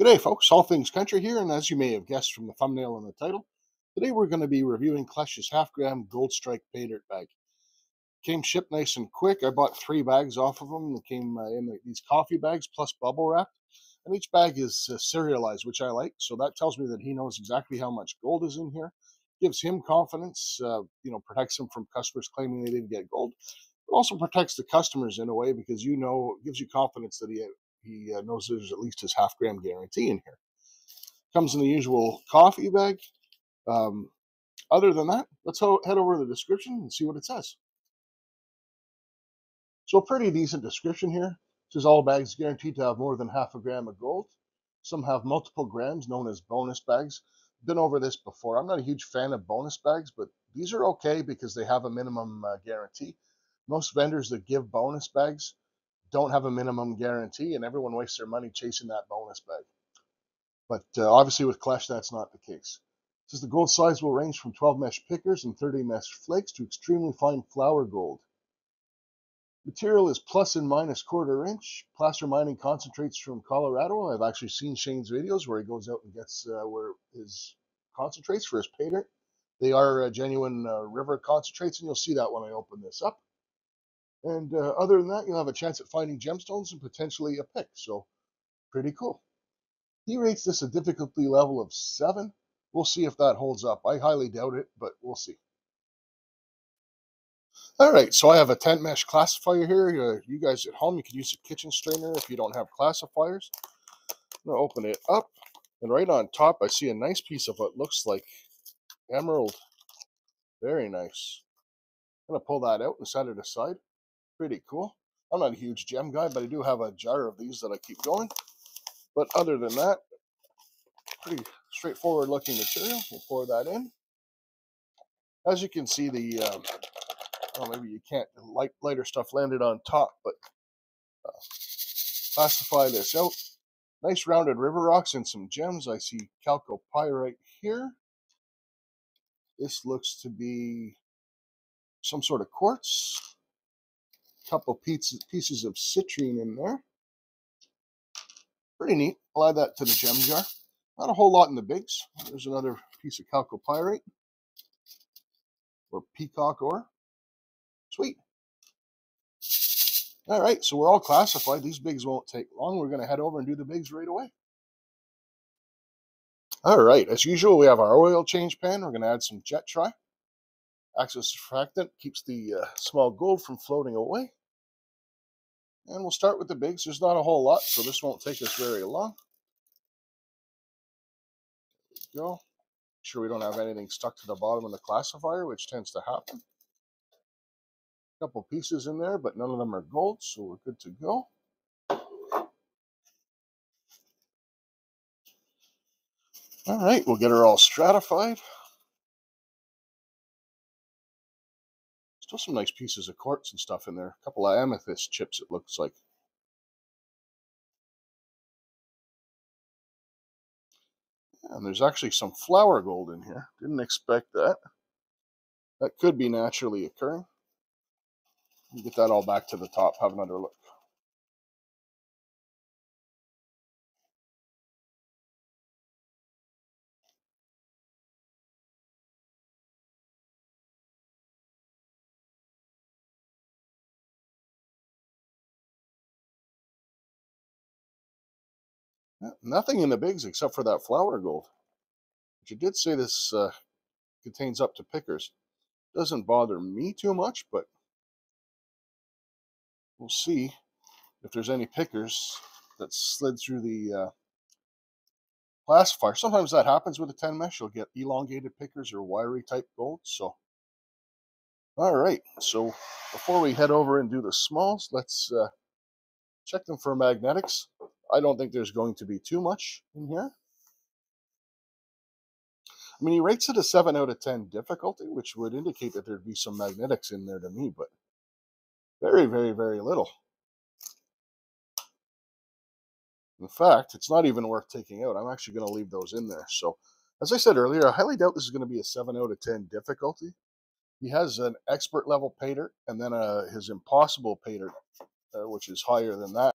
Good day, folks. All things country here, and as you may have guessed from the thumbnail and the title, today we're going to be reviewing Klesh's half gram gold strike pay dirt bag. Came shipped nice and quick. I bought three bags off of them. They came uh, in these coffee bags plus bubble wrap, and each bag is uh, serialized, which I like. So that tells me that he knows exactly how much gold is in here. Gives him confidence. Uh, you know, protects him from customers claiming they didn't get gold. But also protects the customers in a way because you know gives you confidence that he he uh, knows there's at least his half gram guarantee in here. Comes in the usual coffee bag. Um, other than that, let's ho- head over to the description and see what it says. So, a pretty decent description here. It says all bags guaranteed to have more than half a gram of gold. Some have multiple grams, known as bonus bags. Been over this before. I'm not a huge fan of bonus bags, but these are okay because they have a minimum uh, guarantee. Most vendors that give bonus bags don't have a minimum guarantee, and everyone wastes their money chasing that bonus bag. But uh, obviously, with Klesh, that's not the case. Says the gold size will range from 12 mesh pickers and 30 mesh flakes to extremely fine flour gold. Material is plus and minus quarter inch. Placer mining concentrates from Colorado. I've actually seen Shane's videos where he goes out and gets uh, where his concentrates for his dirt. They are uh, genuine uh, river concentrates, and you'll see that when I open this up. And uh, other than that, you'll have a chance at finding gemstones and potentially a pick. So, pretty cool. He rates this a difficulty level of seven. We'll see if that holds up. I highly doubt it, but we'll see. All right, so I have a 10 mesh classifier here. Uh, you guys at home, you can use a kitchen strainer if you don't have classifiers. I'm gonna open it up, and right on top, I see a nice piece of what looks like emerald. Very nice. I'm gonna pull that out and set it aside. Pretty cool. I'm not a huge gem guy, but I do have a jar of these that I keep going. But other than that, pretty straightforward looking material. We'll pour that in. As you can see, the um, well, maybe you can't light lighter stuff landed on top, but uh, classify this out. Nice rounded river rocks and some gems. I see chalcopyrite here. This looks to be some sort of quartz couple pieces, pieces of citrine in there. Pretty neat. I'll add that to the gem jar. Not a whole lot in the bigs. There's another piece of chalcopyrite or peacock ore. Sweet. All right, so we're all classified. These bigs won't take long. We're going to head over and do the bigs right away. All right, as usual, we have our oil change pan. We're going to add some Jet-Dry. Axis surfactant keeps the uh, small gold from floating away. And we'll start with the bigs. There's not a whole lot, so this won't take us very long. There we go. Make sure we don't have anything stuck to the bottom of the classifier, which tends to happen. A couple pieces in there, but none of them are gold, so we're good to go. All right, we'll get her all stratified. Still some nice pieces of quartz and stuff in there. A couple of amethyst chips, it looks like. And there's actually some flour gold in here. Didn't expect that. That could be naturally occurring. Get that all back to the top, have another look. Nothing in the bigs except for that flour gold. But you did say this uh, contains up to pickers. Doesn't bother me too much, but we'll see if there's any pickers that slid through the uh, classifier. Sometimes that happens with a 10 mesh. You'll get elongated pickers or wiry type gold. So, all right. So before we head over and do the smalls, let's uh, check them for magnetics. I don't think there's going to be too much in here. I mean, he rates it a 7 out of 10 difficulty, which would indicate that there'd be some magnetics in there to me, but very, very, very little. In fact, it's not even worth taking out. I'm actually going to leave those in there. So, as I said earlier, I highly doubt this is going to be a 7 out of 10 difficulty. He has an expert level pater and then uh, his impossible pater, uh, which is higher than that.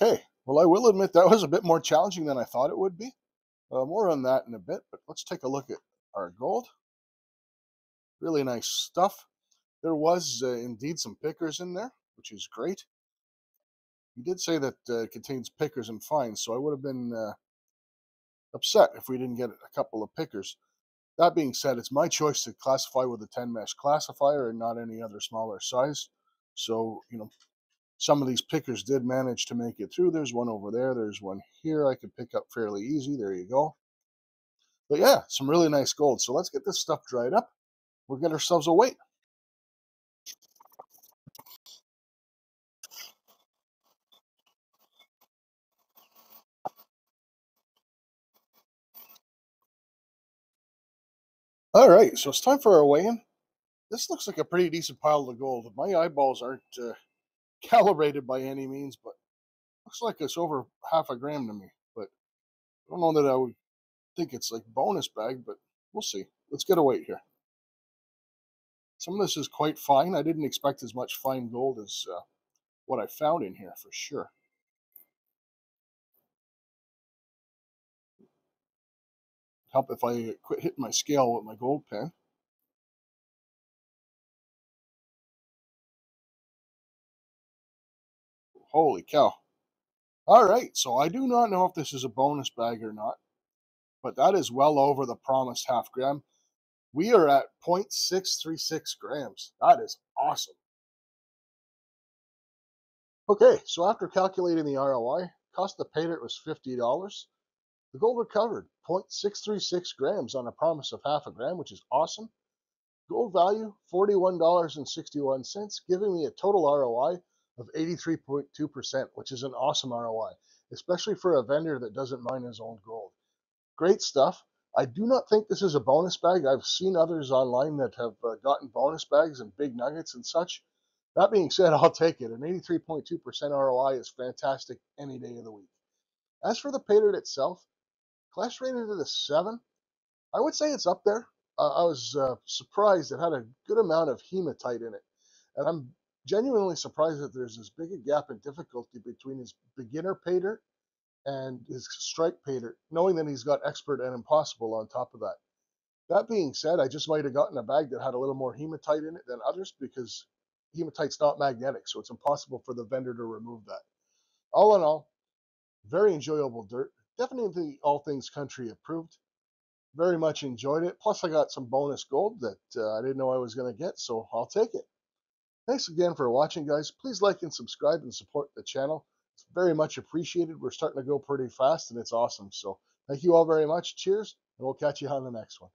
Okay, well, I will admit that was a bit more challenging than I thought it would be. Uh, more on that in a bit, but let's take a look at our gold. Really nice stuff. There was uh, indeed some pickers in there, which is great. He did say that uh, it contains pickers and fines, so I would have been uh, upset if we didn't get a couple of pickers. That being said, it's my choice to classify with a 10 mesh classifier and not any other smaller size. So, you know, some of these pickers did manage to make it through. There's one over there. There's one here I could pick up fairly easy. There you go. But yeah, some really nice gold. So let's get this stuff dried up. We'll get ourselves a weight. All right, so it's time for our weigh-in. This looks like a pretty decent pile of gold. My eyeballs aren't uh, calibrated by any means, but looks like it's over half a gram to me. But I don't know that I would think it's like bonus bag, but we'll see. Let's get a weight here. Some of this is quite fine. I didn't expect as much fine gold as uh, what I found in here for sure. Help if I quit hitting my scale with my gold pen. Holy cow. All right, so I do not know if this is a bonus bag or not, but that is well over the promised half gram. We are at 0.636 grams. That is awesome. Okay, so after calculating the ROI, cost to pay it was $50. The gold recovered 0.636 grams on a promise of half a gram, which is awesome. Gold value $41.61, giving me a total ROI of 83.2%, which is an awesome ROI, especially for a vendor that doesn't mine his own gold. Great stuff. I do not think this is a bonus bag. I've seen others online that have uh, gotten bonus bags and big nuggets and such. That being said, I'll take it. An 83.2% ROI is fantastic any day of the week. As for the dirt itself, Klesh rated at a 7. I would say it's up there. Uh, I was uh, surprised it had a good amount of hematite in it. And I'm genuinely surprised that there's as big a gap in difficulty between his beginner dirt and his strike dirt, knowing that he's got expert and impossible on top of that. That being said, I just might have gotten a bag that had a little more hematite in it than others because hematite's not magnetic, so it's impossible for the vendor to remove that. All in all, very enjoyable dirt. Definitely all things country approved. Very much enjoyed it. Plus, I got some bonus gold that uh, I didn't know I was going to get, so I'll take it. Thanks again for watching, guys. Please like and subscribe and support the channel. It's very much appreciated. We're starting to go pretty fast, and it's awesome. So thank you all very much. Cheers, and we'll catch you on the next one.